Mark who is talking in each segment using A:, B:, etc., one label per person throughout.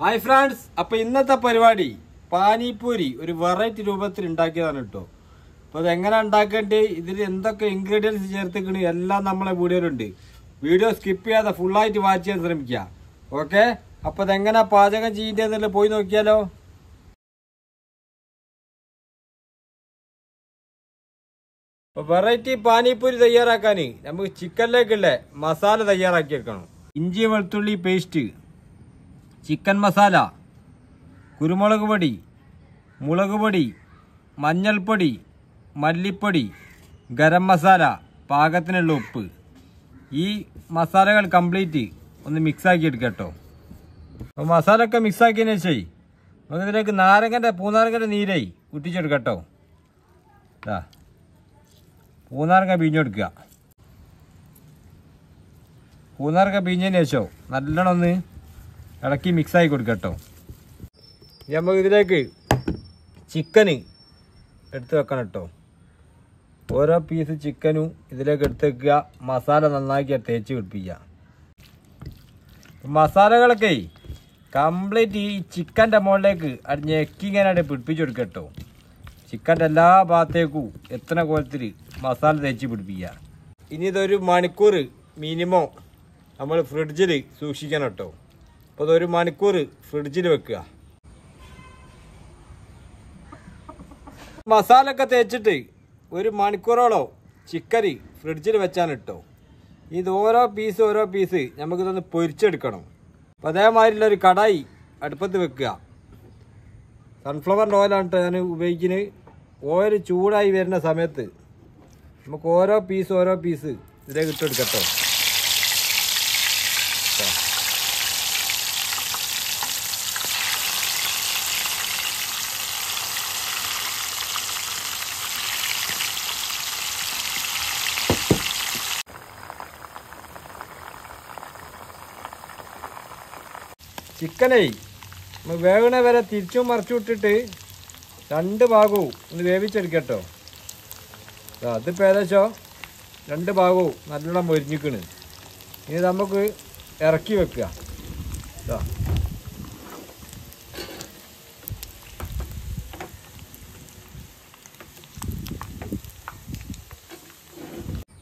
A: Hi friends അപ്പൊ ഇന്നത്തെ പരിപാടി പാനിപ്പൂരി ഒരു വെറൈറ്റി രൂപത്തിൽ ഉണ്ടാക്കിയതാണ് കേട്ടോ അപ്പൊ അതെങ്ങനെ ഉണ്ടാക്കേണ്ടത്? ഇതിൽ എന്തൊക്കെ ഇൻഗ്രീഡിയൻസ് ചേർത്തിക്കണ്? എല്ലാം നമ്മളെ വീഡിയോയിലുണ്ട്. വീഡിയോ സ്കിപ്പ് ചെയ്യാതെ ഫുള്ളായിട്ട് വാച്ച് ചെയ്യാൻ ശ്രമിക്കുക ഓക്കെ അപ്പൊ അതെങ്ങനെ പാചകം ചെയ്യേണ്ടതെന്നല്ലേ പോയി നോക്കിയാലോ? അപ്പോൾ വെറൈറ്റി പാനിപ്പൂരി തയ്യാറാക്കാൻ നമുക്ക് ചിക്കനിലേക്കുള്ള മസാല തയ്യാറാക്കി വെക്കണം ഇഞ്ചി വെളുത്തുള്ളി പേസ്റ്റ് ചിക്കൻ മസാല കുരുമുളക് പൊടി മുളക് പൊടി മഞ്ഞൾപ്പൊടി മല്ലിപ്പൊടി ഗരം മസാല പാകത്തിനുള്ള ഉപ്പ്. ഈ മസാലകൾ കംപ്ലീറ്റ് ഒന്ന് മിക്സാക്കി എടുക്കുക കേട്ടോ അപ്പോൾ മസാല ഒക്കെ മിക്സാക്കിയതിന് ശേഷം നമുക്ക് ഇതിലേക്ക് നാരങ്ങന്റെ പൂനാരങ്ങന്റെ നീരായി കുട്ടിച്ചെടുക്കുക കേട്ടോ ഇതാ പൂനാരങ്ങ പിഴിഞ്ഞെടുക്കുക പൂനാരങ്ങ പിഴിഞ്ഞതിന് ശേഷം നല്ലോണം ഒന്ന് ഇളക്കി മിക്സാക്കി കൊടുക്കുക കേട്ടോ നമുക്ക് ഇതിലേക്ക് ചിക്കന് എടുത്ത് വെക്കണം കേട്ടോ. ഓരോ പീസ് ചിക്കനും ഇതിലേക്ക് എടുത്ത് വെക്കുക. മസാല നന്നാക്കി തേച്ച് പിടിപ്പിക്കുക. മസാലകളൊക്കെ കംപ്ലീറ്റ് ഈ ചിക്കന്റെ മുകളിലേക്ക് അത് ഞെക്കിങ്ങനെ പിടിപ്പിച്ച് കൊടുക്കുക കേട്ടോ. ചിക്കന്റെ എല്ലാ ഭാഗത്തേക്കും എത്ര കോലത്തിൽ മസാല തേച്ച് പിടിപ്പിക്കുക. ഇനി ഇതൊരു മണിക്കൂർ മിനിമം നമ്മൾ ഫ്രിഡ്ജിൽ സൂക്ഷിക്കണം കേട്ടോ. അപ്പോൾ അതൊരു മണിക്കൂർ ഫ്രിഡ്ജിൽ വെക്കുക. മസാല ഒക്കെ തേച്ചിട്ട് ഒരു മണിക്കൂറോളം ചിക്കറി ഫ്രിഡ്ജിൽ വെച്ചാണ് ഇത് ഓരോ പീസ് ഓരോ പീസ് നമുക്കിതൊന്ന് പൊരിച്ചെടുക്കണം. അപ്പോൾ അതേമാതിരിയുള്ള ഒരു കടായി അടുപ്പത്ത് വെക്കുക. സൺഫ്ലവറിന്റെ ഓയിലാണ് ഞാൻ ഉപയോഗിക്കുന്നത് ഓയിൽ ചൂടായി വരുന്ന സമയത്ത് നമുക്ക് ഓരോ പീസ് ഓരോ പീസ് ഇതിലേക്ക് ഇട്ടെടുക്കട്ടോ ചിക്കനേ നമ്മൾ വേവണ വരെ തിരിച്ചും മറിച്ചു വിട്ടിട്ട് രണ്ട് ഭാഗവും ഒന്ന് വേവിച്ചെടുക്കട്ടോ. അതിപ്പോൾ ഏകദേശം രണ്ട് ഭാഗവും നല്ലോണം മൊരിഞ്ഞിക്കണ്. ഇനി നമുക്ക് ഇറക്കി വെക്കുക.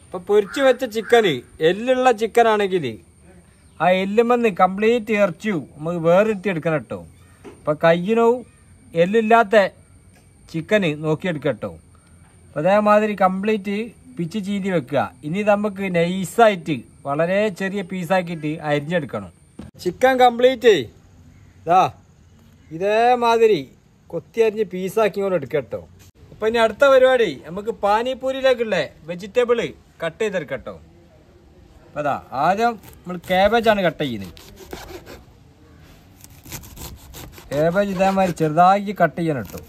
A: ഇപ്പൊ പൊരിച്ചു വെച്ച ചിക്കന് എല്ലുള്ള ചിക്കൻ ആണെങ്കിൽ ആ എല്ലുമെന്ന് കംപ്ലീറ്റ് ഇറച്ചു നമുക്ക് വേറിട്ട് എടുക്കണം കേട്ടോ. അപ്പോൾ കയ്യിനോ എല്ലില്ലാത്ത ചിക്കന് നോക്കിയെടുക്കുക കേട്ടോ. അപ്പൊ അതേമാതിരി കംപ്ലീറ്റ് പിച്ച് ചീന്തി വെക്കുക. ഇനി നമുക്ക് നൈസായിട്ട് വളരെ ചെറിയ പീസാക്കിയിട്ട് അരിഞ്ഞെടുക്കണം. ചിക്കൻ കംപ്ലീറ്റ് ഇതാ ഇതേമാതിരി കൊത്തി അരിഞ്ഞ് പീസാക്കി കൊണ്ട് എടുക്കുക കേട്ടോ. അപ്പം ഇനി അടുത്ത പരിപാടി നമുക്ക് പാനിപ്പൂരിയിലേക്കുള്ള വെജിറ്റബിൾ കട്ട് ചെയ്തെടുക്കാം അതാ ആദ്യം നമ്മൾ കാബേജ് ആണ് കട്ട് ചെയ്യുന്നത്. കാബേജ് ഇതേമാതിരി ചെറുതാക്കി കട്ട് ചെയ്യണം കേട്ടോ.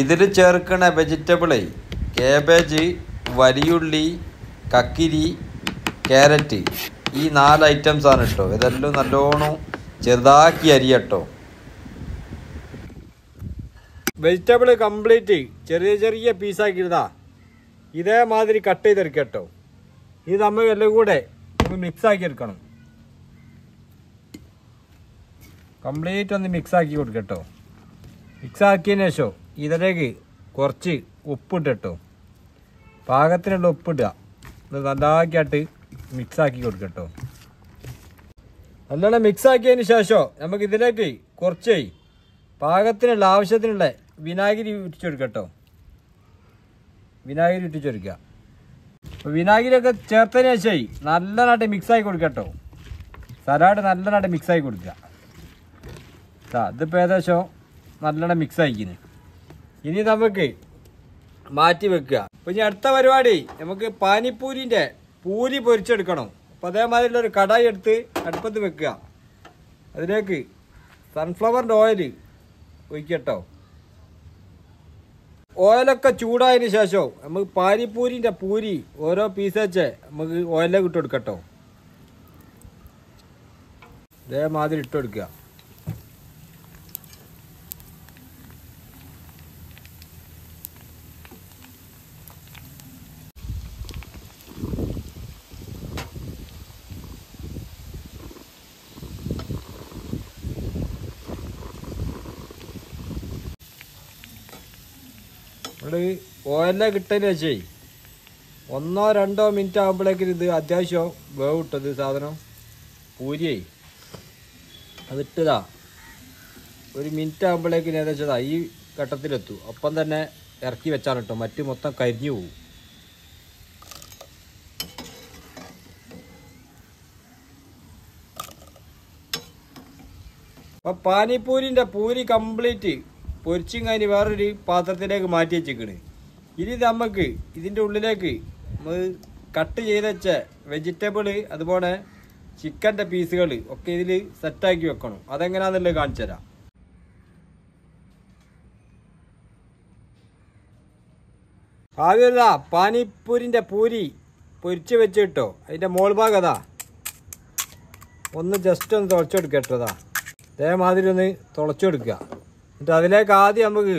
A: ഇതിൽ ചേർക്കണ വെജിറ്റബിൾ കേബേജ് വലിയുള്ളി കക്കിരി ക്യാരറ്റ് ഈ നാല് ഐറ്റംസ് ആണ് കേട്ടോ ഇതെല്ലാം നല്ലോണം ചെറുതാക്കി അരിയട്ടോ. വെജിറ്റബിൾ കംപ്ലീറ്റ് ചെറിയ ചെറിയ പീസാക്കിയിരുന്നാ ഇതേമാതിരി കട്ട് ചെയ്തെടുക്കുക കേട്ടോ ഇത് നമ്മൾ എല്ലാം കൂടെ മിക്സ് ആക്കി എടുക്കണം. കംപ്ലീറ്റ് ഒന്ന് മിക്സ് ആക്കി കൊടുക്കട്ടോ മിക്സ് ആക്കിയതിന് ശേഷം ഇതിലേക്ക് കുറച്ച് ഉപ്പ് കേട്ടോ പാകത്തിനുള്ള ഉപ്പിടുക. ഇത് നന്നാക്കിയിട്ട് മിക്സ് ആക്കി കൊടുക്കട്ടോ നല്ലോണം മിക്സ് ആക്കിയതിന് ശേഷം നമുക്ക് ഇതിലേക്ക് കുറച്ച് പാകത്തിനുള്ള ആവശ്യത്തിനുള്ള വിനാഗിരി ഇട്ടിച്ചെടുക്കട്ടോ വിനാഗിരി ഇട്ടിച്ചെടുക്കുക. അപ്പോൾ വിനാഗിരിയൊക്കെ ചേർത്തതിന് ശേഷം നല്ലതായിട്ട് മിക്സ് ആക്കി കൊടുക്കട്ടോ സലാഡ് നല്ലതായിട്ട് മിക്സ് ആക്കി കൊടുക്കുക. ദാ ഇതിപ്പോൾ ഏകദേശം നല്ലോണം മിക്സ് ആയിക്കുന്നു ഇനി നമുക്ക് മാറ്റി വെക്കുക. അപ്പോൾ ഇനി അടുത്ത പരിപാടി നമുക്ക് പാനിപ്പൂരിന്റെ പൂരി പൊരിച്ചെടുക്കണം. അപ്പോൾ അതേമാതിരിയുള്ള ഒരു കടായി എടുത്ത് അടുപ്പത്ത് വെക്കുക. അതിലേക്ക് സൺഫ്ലവറിന്റെ ഓയിൽ ഒഴിക്കട്ടോ. ഓയിലൊക്കെ ചൂടായതിന് ശേഷം നമുക്ക് പാനിപ്പൂരിന്റെ പൂരി ഓരോ പീസ് വെച്ച് നമുക്ക് ഓയിലേക്ക് ഇട്ട് കൊടുക്കട്ടോ. ഇട്ടെടുക്കുക ഇവിടെ ഓയില കിട്ടുന്ന വെച്ചേ. ഒന്നോ രണ്ടോ മിനിറ്റ് ആകുമ്പോഴേക്കും ഇത് അത്യാവശ്യം വേവ് ഇട്ടത് സാധനം. പൂരിയേ. അതിട്ടതാ ഒരു മിനിറ്റ് ആകുമ്പോഴേക്കും ഏകദേശം ഈ ഘട്ടത്തിലെത്തു. ഒപ്പം തന്നെ ഇറക്കി വെച്ചാണ് കേട്ടോ. മറ്റ് മൊത്തം കരിഞ്ഞു പോകും അപ്പോൾ പാനിപ്പൂരിന്റെ പൂരി കംപ്ലീറ്റ് പൊരിച്ചും കഴിഞ്ഞ് വേറൊരു പാത്രത്തിലേക്ക് മാറ്റി വെച്ചിക്കണ്. ഇനി നമുക്ക് ഇതിന്റെ ഉള്ളിലേക്ക് നമ്മൾ കട്ട് ചെയ്ത് വെച്ച വെജിറ്റബിൾ അതുപോലെ ചിക്കന്റെ പീസുകൾ ഒക്കെ ഇതിൽ സെറ്റാക്കി വെക്കണം. അതെങ്ങനെയാണെന്നുള്ളത് കാണിച്ചു തരാം. ആദ്യം പാനിപ്പൂരിന്റെ പൂരി പൊരിച്ച് വെച്ച് കിട്ടോ അതിന്റെ മോൾ ഭാഗം അതാ. ഒന്ന് ജസ്റ്റ് ഒന്ന് തുളച്ചെടുക്കുക കേട്ടോ അതാ. അതേമാതിരി ഒന്ന് തുളച്ചെടുക്കുക. എന്നിട്ട് അതിലേക്ക് ആദ്യം നമുക്ക്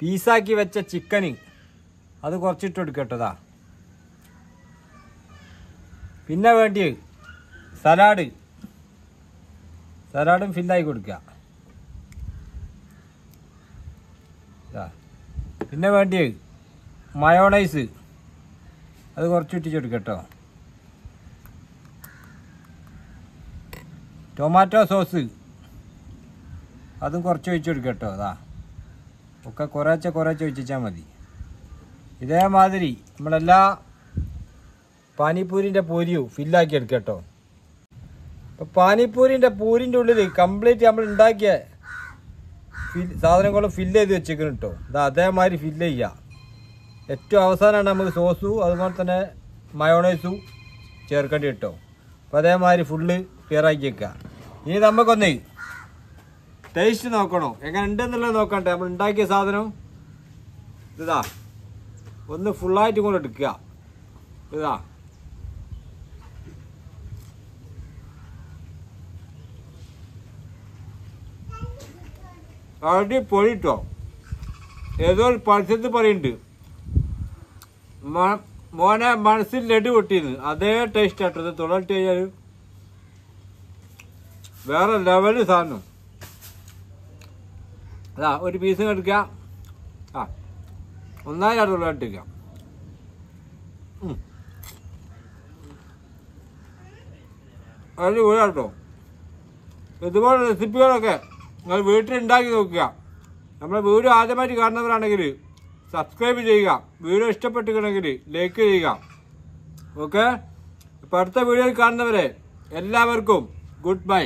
A: പീസാക്കി വെച്ച ചിക്കന് അത് കുറച്ചിട്ട് എടുക്കട്ടതാ പിന്നെ വേണ്ടി സലാഡ്. സലാഡും ഫില്ലായി കൊടുക്കുക. പിന്നെ വേണ്ടി മയോണൈസ് അത് കുറച്ച് ഇട്ടിച്ചെടുക്കട്ടോ ടൊമാറ്റോ സോസ്. അതും കുറച്ച് ഒഴിച്ച് കേട്ടോ അതാ. ഒക്കെ കുറേച്ച കുറേച്ച ഒഴിച്ചാൽ മതി. ഇതേമാതിരി നമ്മളെല്ലാ പാനിപ്പൂരിന്റെ പൂരിയും ഫില്ലാക്കി എടുക്കുക കേട്ടോ അപ്പോൾ പാനിപ്പൂരിന്റെ പൂരിന്റെ ഉള്ളിൽ കംപ്ലീറ്റ് നമ്മൾ ഉണ്ടാക്കിയ ഫിൽ സാധനങ്ങൾ ഫില്ല് ചെയ്ത് വെച്ചേക്കണം കേട്ടോ ഇതാ അതേമാതിരി ഫില്ല് ചെയ്യുക ഏറ്റവും അവസാനമാണ് നമുക്ക് സോസും അതുപോലെ തന്നെ മയോണൈസും ചേർക്കേണ്ടി കേട്ടോ അപ്പോൾ അതേമാതിരി ഫുള്ള് ക്ലിയർ ആക്കി വെക്കുക ഇനി നമുക്കൊന്ന് ടേസ്റ്റ് നോക്കണോ? എങ്ങനെ ഉണ്ടെന്നുള്ളത് നോക്കണ്ടേ? നമ്മൾ ഉണ്ടാക്കിയ സാധനം ഇതാ. ഒന്ന് ഫുള്ളായിട്ട് കൊണ്ട് എടുക്കുക. ഇതാ. അടിപൊളി കേട്ടോ ഏതോ ഒരു പരസ്യത്തിൽ പറയുന്നുണ്ട്. മോനെ മനസ്സിൽ ലഡു പൊട്ടിയിരുന്നു അതേ ടേസ്റ്റ് ആട്ടോ. ഇത് തുടർട്ട് കഴിഞ്ഞാൽ വേറെ ലെവൽ സാധനം. അതാ ഒരു പീസ് എടുക്കുക ആ ഒന്നായി അടുത്തുള്ള ഇട്ടിരിക്കുക അടിപൊളി കേട്ടോ ഇതുപോലെ റെസിപ്പികളൊക്കെ നിങ്ങൾ വീട്ടിൽ ഉണ്ടാക്കി നോക്കുക. നമ്മുടെ വീഡിയോ ആദ്യമായിട്ട് കാണുന്നവരാണെങ്കിൽ സബ്സ്ക്രൈബ് ചെയ്യുക. വീഡിയോ ഇഷ്ടപ്പെട്ടിട്ടുണ്ടെങ്കിൽ ലൈക്ക് ചെയ്യുക. ഓക്കെ അപ്പോൾ അടുത്ത വീഡിയോയിൽ കാണുന്നവരെ എല്ലാവർക്കും ഗുഡ് ബൈ